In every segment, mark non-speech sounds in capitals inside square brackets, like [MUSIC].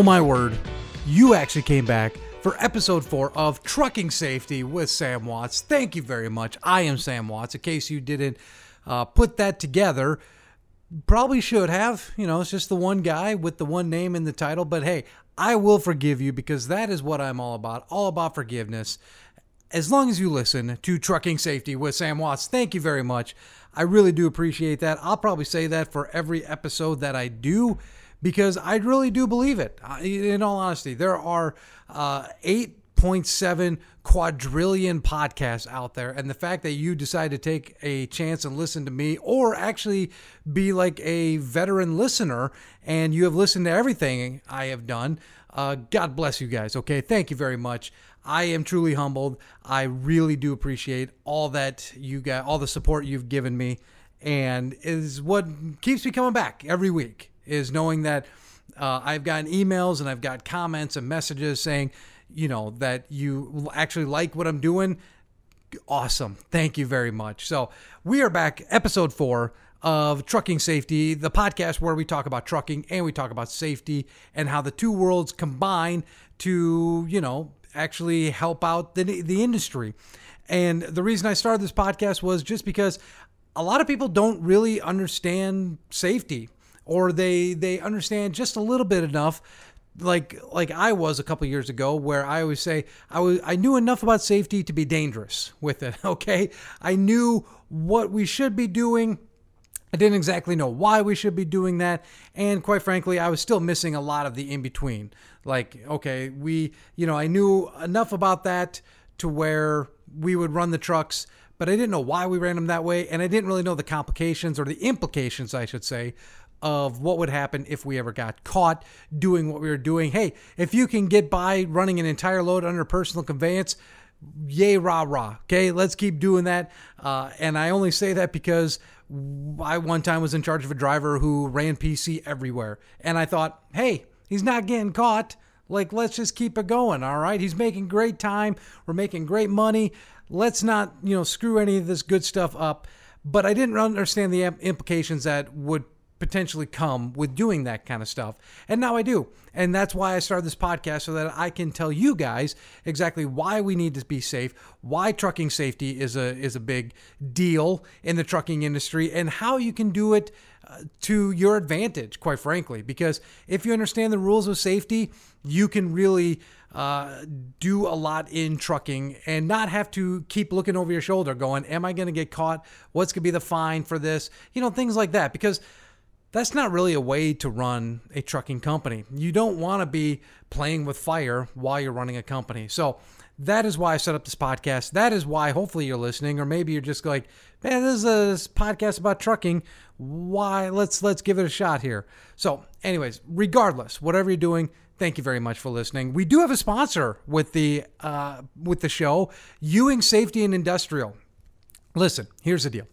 Oh my word, you actually came back for episode four of Trucking Safety with Sam Watts. Thank you very much. I am Sam Watts. In case you didn't uh, put that together, probably should have. You know, it's just the one guy with the one name in the title. But hey, I will forgive you because that is what I'm all about. All about forgiveness. As long as you listen to Trucking Safety with Sam Watts, thank you very much. I really do appreciate that. I'll probably say that for every episode that I do because I really do believe it. In all honesty, there are uh, 8.7 quadrillion podcasts out there. And the fact that you decide to take a chance and listen to me, or actually be like a veteran listener and you have listened to everything I have done, uh, God bless you guys. Okay. Thank you very much. I am truly humbled. I really do appreciate all that you got, all the support you've given me, and is what keeps me coming back every week. Is knowing that uh, I've gotten emails and I've got comments and messages saying, you know, that you actually like what I'm doing. Awesome. Thank you very much. So we are back, episode four of Trucking Safety, the podcast where we talk about trucking and we talk about safety and how the two worlds combine to, you know, actually help out the, the industry. And the reason I started this podcast was just because a lot of people don't really understand safety or they they understand just a little bit enough like like I was a couple years ago where I always say I was I knew enough about safety to be dangerous with it [LAUGHS] okay I knew what we should be doing I didn't exactly know why we should be doing that. And quite frankly, I was still missing a lot of the in between. Like, okay, we, you know, I knew enough about that to where we would run the trucks, but I didn't know why we ran them that way. And I didn't really know the complications or the implications, I should say, of what would happen if we ever got caught doing what we were doing. Hey, if you can get by running an entire load under personal conveyance, yay, rah, rah. Okay, let's keep doing that. Uh, and I only say that because I one time was in charge of a driver who ran PC everywhere. And I thought, hey, he's not getting caught. Like, let's just keep it going. All right. He's making great time. We're making great money. Let's not, you know, screw any of this good stuff up. But I didn't understand the implications that would potentially come with doing that kind of stuff. And now I do. And that's why I started this podcast so that I can tell you guys exactly why we need to be safe, why trucking safety is a is a big deal in the trucking industry and how you can do it uh, to your advantage, quite frankly, because if you understand the rules of safety, you can really uh, do a lot in trucking and not have to keep looking over your shoulder going, Am I going to get caught? What's going to be the fine for this? You know, things like that. Because that's not really a way to run a trucking company. You don't want to be playing with fire while you're running a company. So that is why I set up this podcast. That is why hopefully you're listening, or maybe you're just like, man, this is a podcast about trucking. Why? Let's let's give it a shot here. So, anyways, regardless, whatever you're doing, thank you very much for listening. We do have a sponsor with the uh, with the show, Ewing Safety and Industrial. Listen, here's the deal.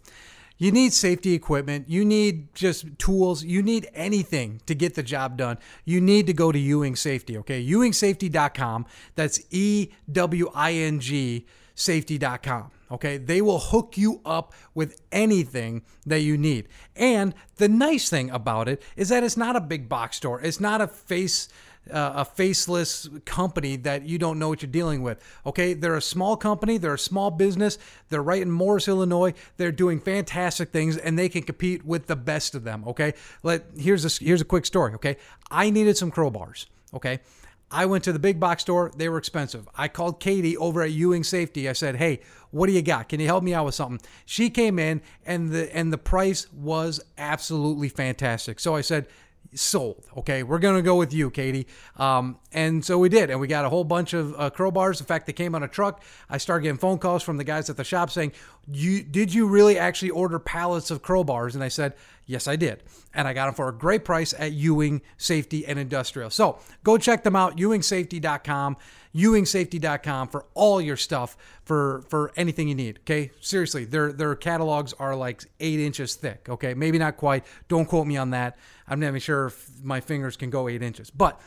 You need safety equipment. You need just tools. You need anything to get the job done. You need to go to Ewing Safety, okay? EwingSafety.com. That's E W I N G safety.com. Okay, they will hook you up with anything that you need. And the nice thing about it is that it's not a big box store. It's not a face uh, a faceless company that you don't know what you're dealing with. Okay, they're a small company, they're a small business, they're right in Morris, Illinois. They're doing fantastic things, and they can compete with the best of them. Okay, let here's a here's a quick story. Okay, I needed some crowbars. Okay. I went to the big box store. They were expensive. I called Katie over at Ewing Safety. I said, "Hey, what do you got? Can you help me out with something?" She came in and the and the price was absolutely fantastic. So I said, sold. Okay, we're gonna go with you, Katie. Um, and so we did, and we got a whole bunch of uh, crowbars. In fact, they came on a truck. I started getting phone calls from the guys at the shop saying, "You did you really actually order pallets of crowbars?" And I said, "Yes, I did." And I got them for a great price at Ewing Safety and Industrial. So go check them out, EwingSafety.com ewingsafety.com for all your stuff for for anything you need okay? Seriously their their catalogs are like eight inches thick okay? Maybe not quite. Don't quote me on that. I'm not even sure if my fingers can go eight inches. But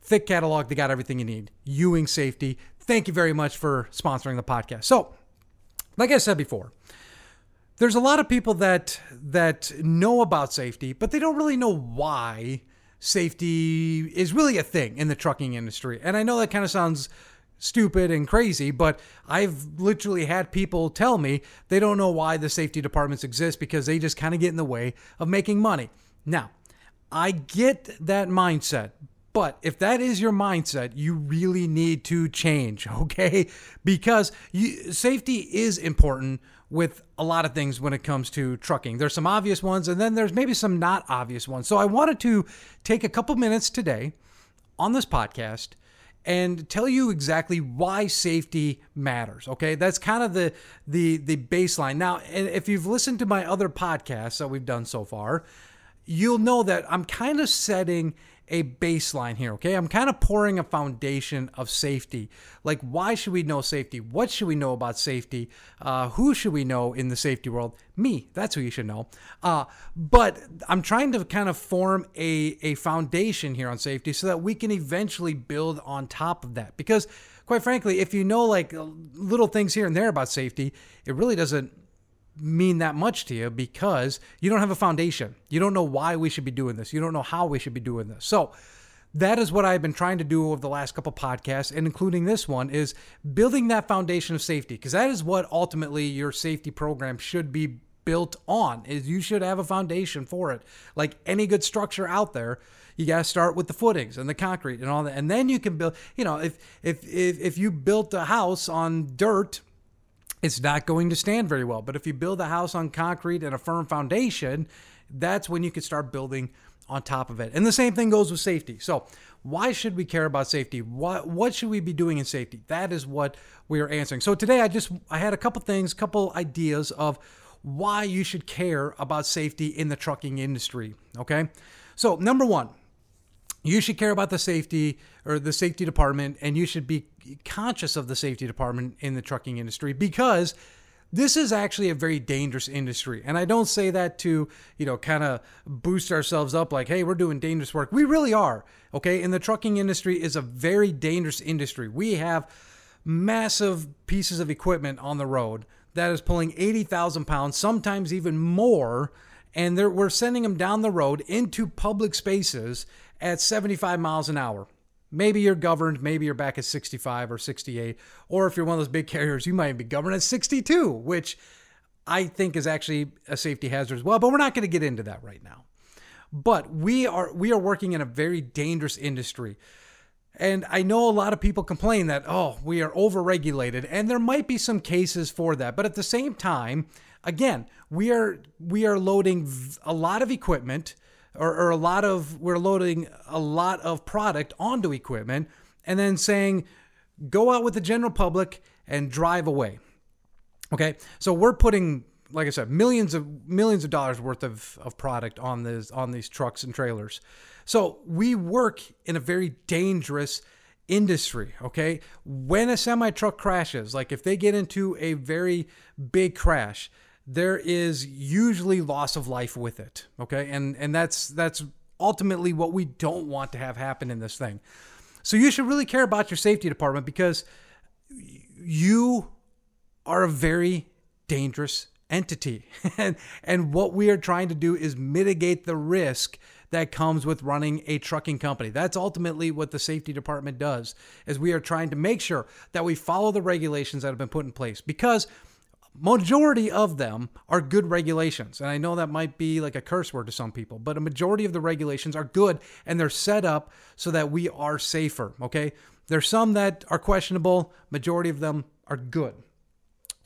thick catalog they got everything you need. Ewing safety thank you very much for sponsoring the podcast. So like i said before there's a lot of people that that know about safety but they don't really know why safety is really a thing in the trucking industry. And I know that kind of sounds stupid and crazy, but I've literally had people tell me they don't know why the safety departments exist because they just kind of get in the way of making money. Now, I get that mindset, but if that is your mindset, you really need to change, [LAUGHS] okay? Because you, safety is important with a lot of things when it comes to trucking. There's some obvious ones, and then there's maybe some not obvious ones. So I wanted to take a couple minutes today on this podcast and tell you exactly why safety matters. Okay, that's kind of the the the baseline. Now, if you've listened to my other podcasts that we've done so far, you'll know that I'm kind of setting a baseline here, okay? I'm kind of pouring a foundation of safety. Like, why should we know safety? What should we know about safety? Uh, who should we know in the safety world? Me, that's who you should know. Uh, but I'm trying to kind of form a, a foundation here on safety so that we can eventually build on top of that. Because, quite frankly, if you know like little things here and there about safety, it really doesn't mean that much to you because you don't have a foundation. You don't know why we should be doing this. You don't know how we should be doing this. So that is what I've been trying to do over the last couple podcasts and including this one is building that foundation of safety because that is what ultimately your safety program should be built on is you should have a foundation for it. Like any good structure out there, you got to start with the footings and the concrete and all that. And then you can build, you know, if if if if you built a house on dirt it's not going to stand very well. But if you build a house on concrete and a firm foundation, that's when you can start building on top of it. And the same thing goes with safety. So, why should we care about safety? What what should we be doing in safety? That is what we are answering. So today I just I had a couple things, couple ideas of why you should care about safety in the trucking industry, okay? So, number 1, you should care about the safety or the safety department and you should be conscious of the safety department in the trucking industry because this is actually a very dangerous industry. And i don't say that to you know kind of boost ourselves up like hey we're doing dangerous work. We really are okay? And the trucking industry is a very dangerous industry. We have massive pieces of equipment on the road that is pulling 80,000 pounds sometimes even more and we're sending them down the road into public spaces at 75 miles an hour. Maybe you're governed, maybe you're back at 65 or 68, or if you're one of those big carriers, you might be governed at 62, which I think is actually a safety hazard as well, but we're not going to get into that right now. But we are we are working in a very dangerous industry. And I know a lot of people complain that oh, we are overregulated and there might be some cases for that. But at the same time, again, we are we are loading a lot of equipment or, or a lot of we're loading a lot of product onto equipment and then saying go out with the general public and drive away. Okay, so we're putting, like I said, millions of millions of dollars worth of, of product on this on these trucks and trailers. So we work in a very dangerous industry. Okay, when a semi truck crashes, like if they get into a very big crash, there is usually loss of life with it. Okay. And and that's that's ultimately what we don't want to have happen in this thing. So you should really care about your safety department because you are a very dangerous entity. [LAUGHS] and, and what we are trying to do is mitigate the risk that comes with running a trucking company. That's ultimately what the safety department does. Is we are trying to make sure that we follow the regulations that have been put in place because majority of them are good regulations. And i know that might be like a curse word to some people but a majority of the regulations are good and they're set up so that we are safer okay? There's some that are questionable. Majority of them are good.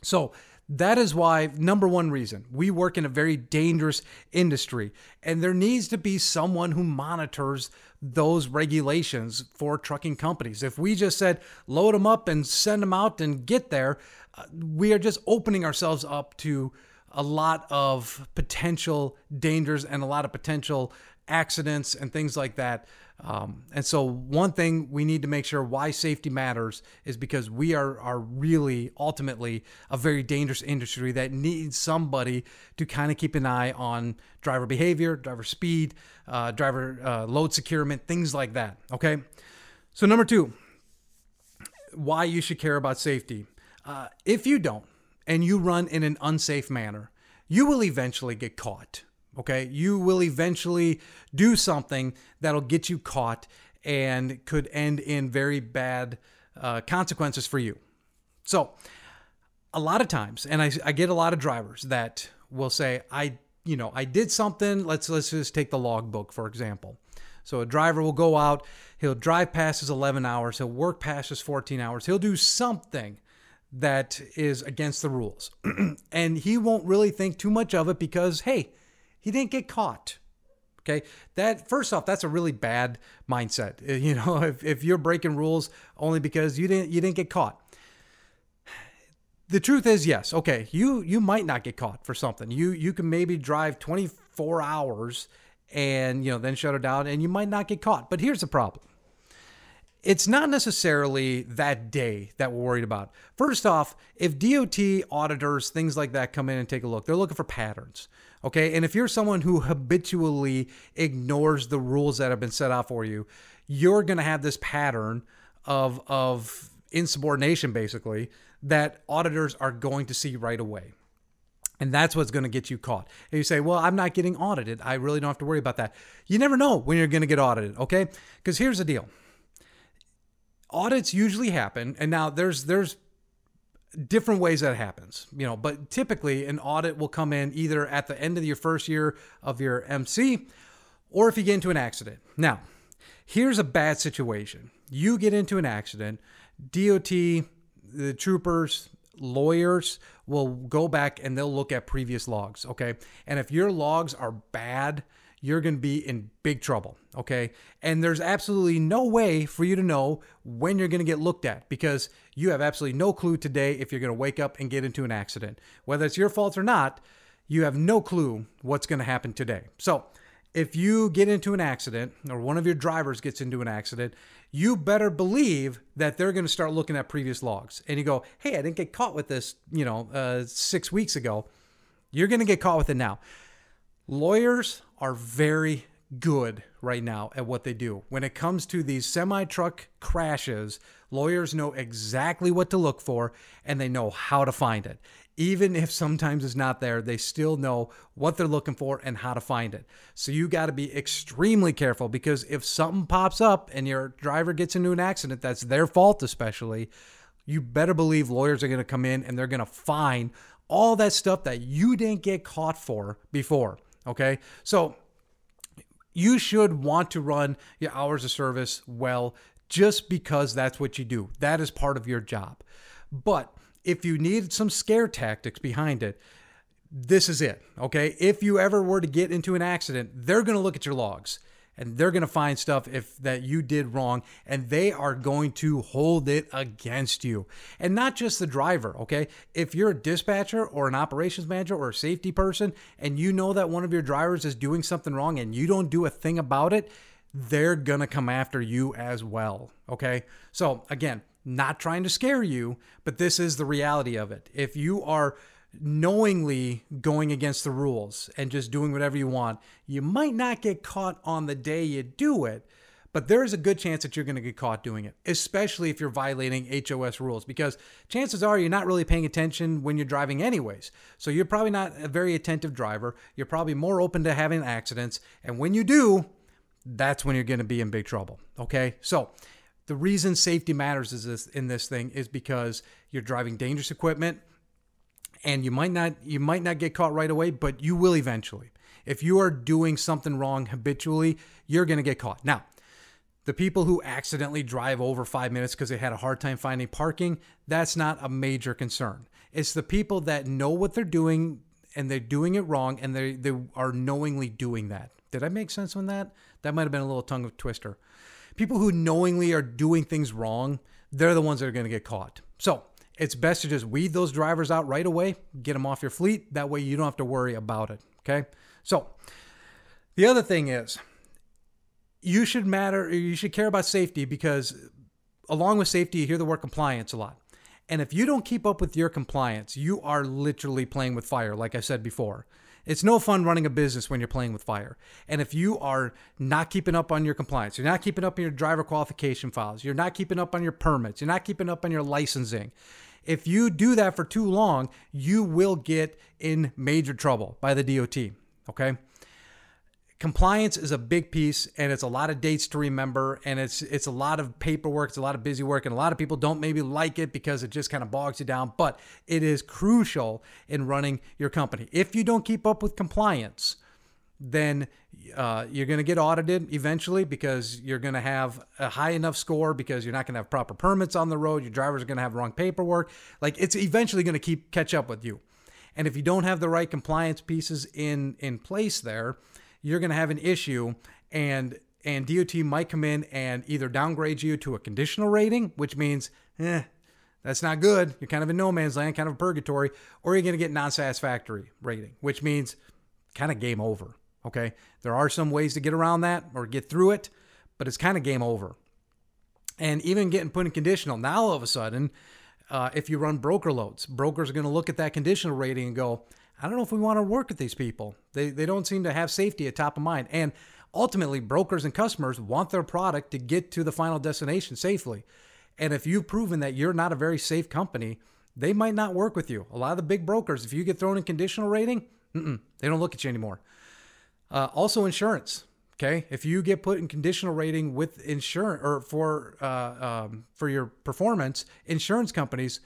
So that is why number one reason we work in a very dangerous industry and there needs to be someone who monitors those regulations for trucking companies if we just said load them up and send them out and get there uh, we are just opening ourselves up to a lot of potential dangers and a lot of potential accidents and things like that. Um, and so, one thing we need to make sure why safety matters is because we are are really ultimately a very dangerous industry that needs somebody to kind of keep an eye on driver behavior, driver speed, uh, driver uh, load securement, things like that. Okay. So, number two, why you should care about safety. Uh, if you don't, and you run in an unsafe manner, you will eventually get caught. Okay. You will eventually do something that'll get you caught and could end in very bad uh, consequences for you. So, a lot of times, and I, I get a lot of drivers that will say, I, you know, I did something. Let's let's just take the logbook for example. So a driver will go out, he'll drive past his 11 hours, he'll work past his 14 hours, he'll do something that is against the rules. [CLEARS THROAT] and he won't really think too much of it because, hey, he didn't get caught. Okay. That first off, that's a really bad mindset. [LAUGHS] You know, if, if you're breaking rules only because you didn't you didn't get caught. The truth is, yes, okay, you you might not get caught for something. You you can maybe drive 24 hours and you know then shut it down and you might not get caught. But here's the problem it's not necessarily that day that we're worried about. First off, if DOT auditors, things like that come in and take a look, they're looking for patterns. Okay. And if you're someone who habitually ignores the rules that have been set out for you, you're going to have this pattern of, of insubordination, basically, that auditors are going to see right away. And that's what's going to get you caught. And you say, well, I'm not getting audited. I really don't have to worry about that. You never know when you're going to get audited. Okay. Because here's the deal audits usually happen, and now there's there's different ways that happens, you know, but typically an audit will come in either at the end of your first year of your MC or if you get into an accident. Now, here's a bad situation. You get into an accident, DOT, the troopers, lawyers will go back and they'll look at previous logs, okay? And if your logs are bad, you're going to be in big trouble. Okay. And there's absolutely no way for you to know when you're going to get looked at because you have absolutely no clue today if you're going to wake up and get into an accident. Whether it's your fault or not, you have no clue what's going to happen today. So, if you get into an accident or one of your drivers gets into an accident, you better believe that they're going to start looking at previous logs. And you go, hey, I didn't get caught with this, you know, uh, six weeks ago. You're going to get caught with it now. Lawyers are very good right now at what they do. When it comes to these semi truck crashes, lawyers know exactly what to look for and they know how to find it. Even if sometimes it's not there, they still know what they're looking for and how to find it. So you got to be extremely careful because if something pops up and your driver gets into an accident, that's their fault, especially. You better believe lawyers are going to come in and they're going to find all that stuff that you didn't get caught for before. Okay. So you should want to run your hours of service well just because that's what you do. That is part of your job. But if you need some scare tactics behind it, this is it. Okay. If you ever were to get into an accident, they're going to look at your logs and they're going to find stuff if that you did wrong and they are going to hold it against you. And not just the driver okay? If you're a dispatcher or an operations manager or a safety person and you know that one of your drivers is doing something wrong and you don't do a thing about it they're going to come after you as well okay? So again not trying to scare you but this is the reality of it. If you are knowingly going against the rules and just doing whatever you want, you might not get caught on the day you do it, but there is a good chance that you're going to get caught doing it, especially if you're violating HOS rules, because chances are you're not really paying attention when you're driving, anyways. So you're probably not a very attentive driver. You're probably more open to having accidents. And when you do, that's when you're going to be in big trouble. Okay. So, the reason safety matters is this, in this thing is because you're driving dangerous equipment and you might not you might not get caught right away, but you will eventually. If you are doing something wrong habitually, you're going to get caught. Now, the people who accidentally drive over 5 minutes because they had a hard time finding parking, that's not a major concern. It's the people that know what they're doing and they're doing it wrong and they they are knowingly doing that. Did I make sense on that? That might have been a little tongue twister. People who knowingly are doing things wrong, they're the ones that are going to get caught. So, it's best to just weed those drivers out right away, get them off your fleet. That way you don't have to worry about it. Okay. So the other thing is you should matter, you should care about safety because along with safety, you hear the word compliance a lot. And if you don't keep up with your compliance, you are literally playing with fire, like I said before. It's no fun running a business when you're playing with fire. And if you are not keeping up on your compliance, you're not keeping up on your driver qualification files, you're not keeping up on your permits, you're not keeping up on your licensing, if you do that for too long, you will get in major trouble by the DOT. Okay. compliance is a big piece and it's a lot of dates to remember and it's it's a lot of paperwork it's a lot of busy work and a lot of people don't maybe like it because it just kind of bogs you down but it is crucial in running your company if you don't keep up with compliance then uh, you're going to get audited eventually because you're going to have a high enough score because you're not going to have proper permits on the road your drivers are going to have wrong paperwork like it's eventually going to keep catch up with you and if you don't have the right compliance pieces in in place there you're going to have an issue and and DOT might come in and either downgrade you to a conditional rating, which means, eh, that's not good. You're kind of in no man's land, kind of a purgatory, or you're going to get non-satisfactory rating, which means kind of game over. Okay, there are some ways to get around that or get through it, but it's kind of game over. And even getting put in conditional, now all of a sudden, uh, if you run broker loads, brokers are going to look at that conditional rating and go, I don't know if we want to work with these people. They, they don't seem to have safety at top of mind. And ultimately, brokers and customers want their product to get to the final destination safely. And if you've proven that you're not a very safe company, they might not work with you. A lot of the big brokers, if you get thrown in conditional rating, they don't look at you anymore. Uh, also, insurance. Okay, if you get put in conditional rating with insurance or for uh, um, for your performance, insurance companies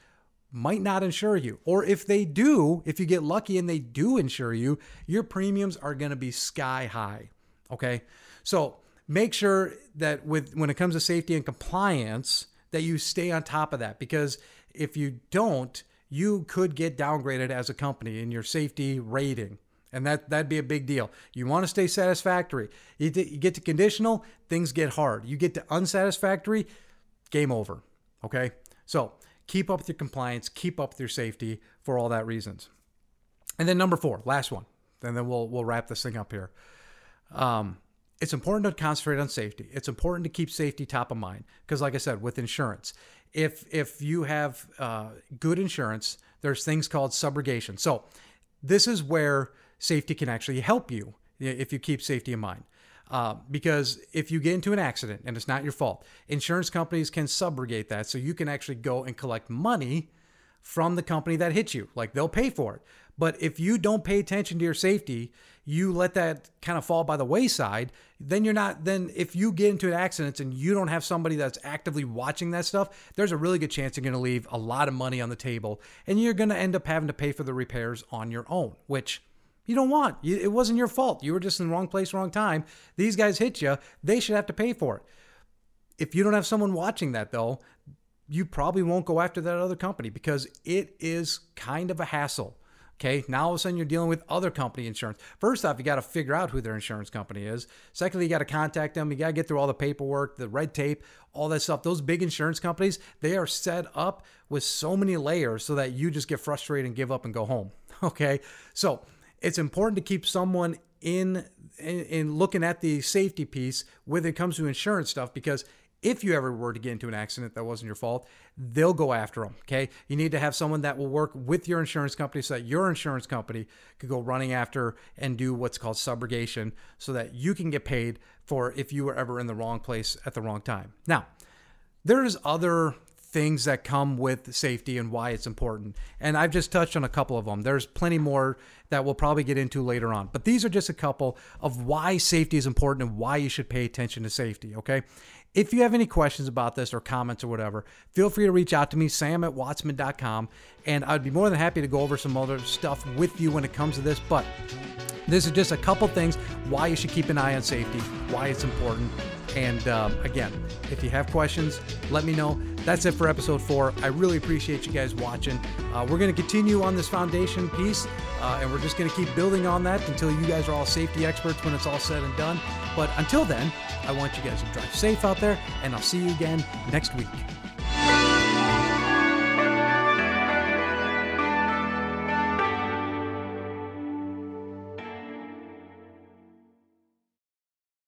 might not insure you. Or if they do, if you get lucky and they do insure you, your premiums are going to be sky high. Okay? So, make sure that with when it comes to safety and compliance that you stay on top of that because if you don't, you could get downgraded as a company in your safety rating. And that, that'd be a big deal. You want to stay satisfactory. You, you get to conditional, things get hard. You get to unsatisfactory, game over. Okay? So keep up with your compliance, keep up with your safety for all that reasons. And then number four, last one, and then we'll we'll wrap this thing up here. Um, it's important to concentrate on safety. It's important to keep safety top of mind because, like I said, with insurance, if if you have uh, good insurance, there's things called subrogation. So this is where safety can actually help you if you keep safety in mind. Uh, because if you get into an accident and it's not your fault, insurance companies can subrogate that. So you can actually go and collect money from the company that hit you. Like they'll pay for it. But if you don't pay attention to your safety, you let that kind of fall by the wayside, then you're not, then if you get into an accident and you don't have somebody that's actively watching that stuff, there's a really good chance you're going to leave a lot of money on the table and you're going to end up having to pay for the repairs on your own, which you don't want. It wasn't your fault. You were just in the wrong place, wrong time. These guys hit you. They should have to pay for it. If you don't have someone watching that, though, you probably won't go after that other company because it is kind of a hassle. Okay, now all of a sudden you're dealing with other company insurance. First off, you got to figure out who their insurance company is. Secondly, you got to contact them. You got to get through all the paperwork, the red tape, all that stuff. Those big insurance companies, they are set up with so many layers so that you just get frustrated and give up and go home. [LAUGHS] Okay, so it's important to keep someone in, in, in looking at the safety piece when it comes to insurance stuff because if you ever were to get into an accident that wasn't your fault, they'll go after them. Okay. You need to have someone that will work with your insurance company so that your insurance company could go running after and do what's called subrogation so that you can get paid for if you were ever in the wrong place at the wrong time. Now, there's other things that come with safety and why it's important. And I've just touched on a couple of them. There's plenty more that we'll probably get into later on. But these are just a couple of why safety is important and why you should pay attention to safety, okay? If you have any questions about this or comments or whatever, feel free to reach out to me, sam at wattsmen.com, and I'd be more than happy to go over some other stuff with you when it comes to this. But this is just a couple things why you should keep an eye on safety, why it's important. And um, again, if you have questions, let me know. That's it for episode four. I really appreciate you guys watching. Uh, we're going to continue on this foundation piece, uh, and we're just going to keep building on that until you guys are all safety experts when it's all said and done. But until then, I want you guys to drive safe out there, and I'll see you again next week.